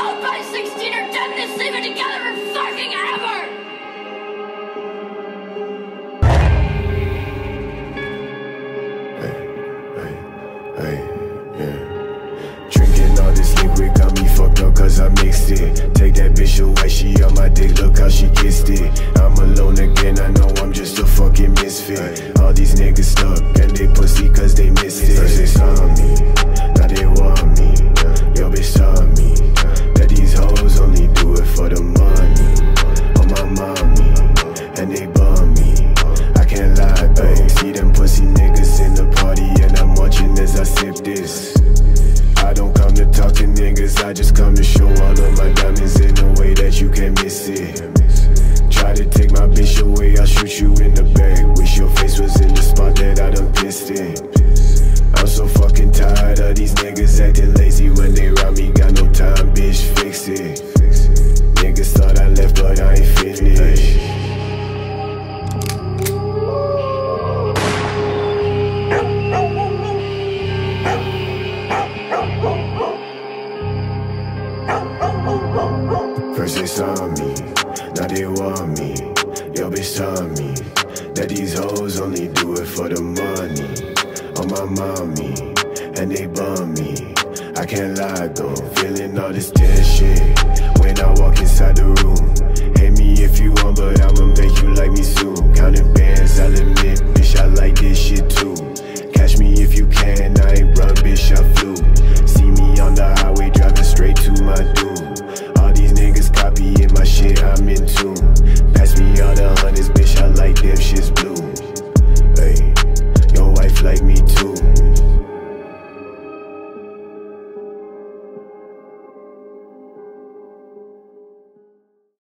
I'll buy 16 or 10 this leave it together for fucking! I mixed it, take that bitch away, she on my dick, look how she kissed it. Talk to niggas, I just come to show all of my diamonds in a way that you can't miss it. Try to take my bitch away, I'll shoot you in the back. Wish your face was in the spot that I done pissed in. I'm so fucking tired of these niggas acting lazy First they saw me, now they want me. Yo, bitch saw me that these hoes only do it for the money. On my mommy, and they bum me. I can't lie though, feeling all this tension when I walk inside the room. Hate me if you